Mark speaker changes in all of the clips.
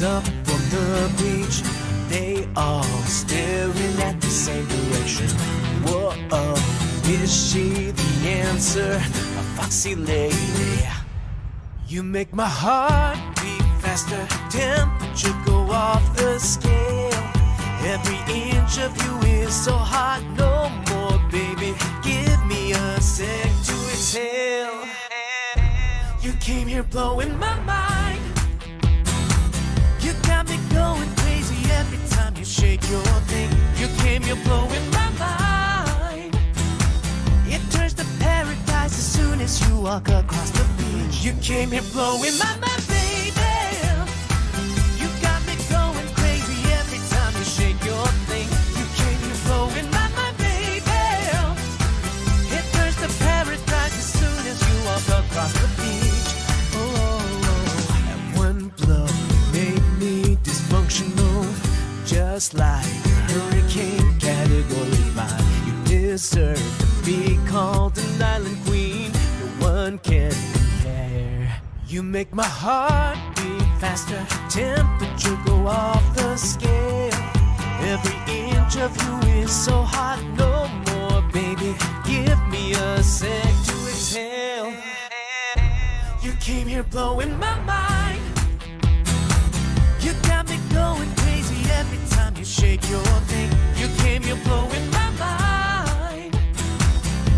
Speaker 1: up from the beach. They all staring at the same direction. Whoa, is she the answer? A foxy lady. You make my heart beat faster, temperature go off the scale. Every inch of you is so hot, no more, baby. Give me a sec to exhale. You came here blowing my mind. You your thing. You came here blowing my mind. It turns to paradise as soon as you walk across the beach. You came here blowing my mind, just like hurricane category five. You deserve to be called an island queen. No one can compare. You make my heart beat faster, temperature go off the scale. Every inch of you is so hot, no more, baby. Give me a sec to exhale. You came here blowing my mind. You got you shake your thing. You came here blowing my mind.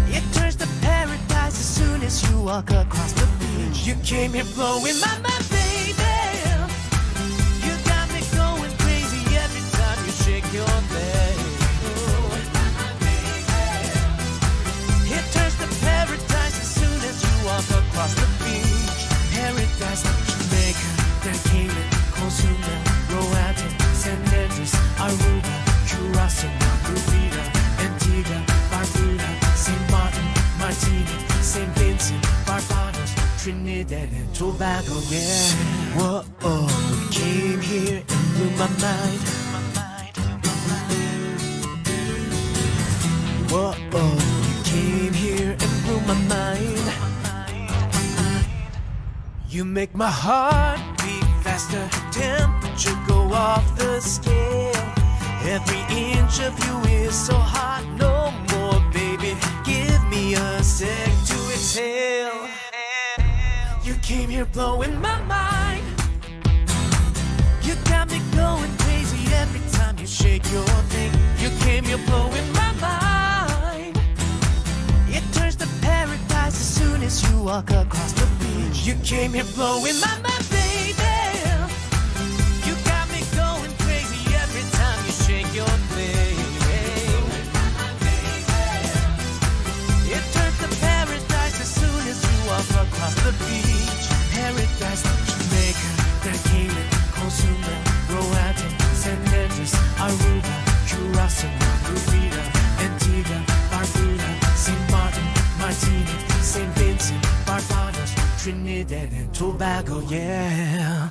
Speaker 1: It turns to paradise as soon as you walk across the beach. You came here blowing my mind, Aruba, Curacao, Bermuda, Antigua, Barbuda, St. Martin, Martinique, St. Vincent, Barbados, Trinidad and Tobago, yeah. Whoa, oh, you came here and blew my mind. Whoa, oh, you came here and blew my mind. You make my heart beat faster, temperature go off the scale. Every inch of you is so hot, no more, baby. Give me a sec to exhale. You came here blowing my mind. You got me going crazy every time you shake your thing. You came here blowing my mind. It turns to paradise as soon as you walk across the beach. You came here blowing my mind, Trinidad and Tobago, yeah.